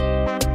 you